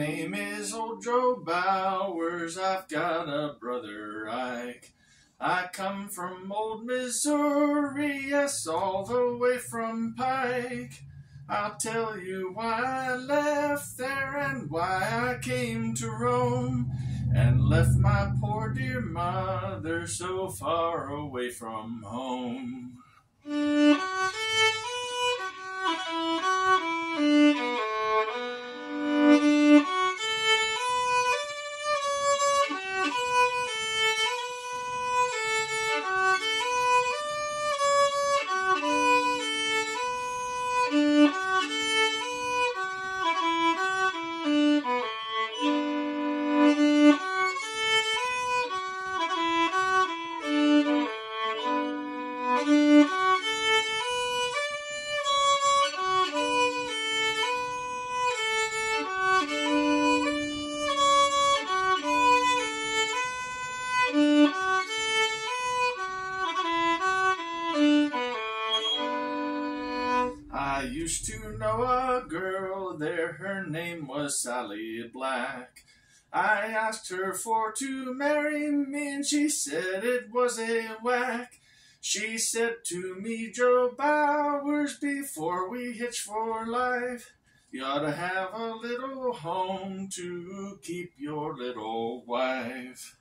Name is old Joe Bowers. I've got a brother Ike. I come from old Missouri, yes, all the way from Pike. I'll tell you why I left there and why I came to roam and left my poor dear mother so far away from home. I used to know a girl there, her name was Sally Black. I asked her for to marry me, and she said it was a whack. She said to me, Joe Bowers, before we hitch for life, you ought to have a little home to keep your little wife.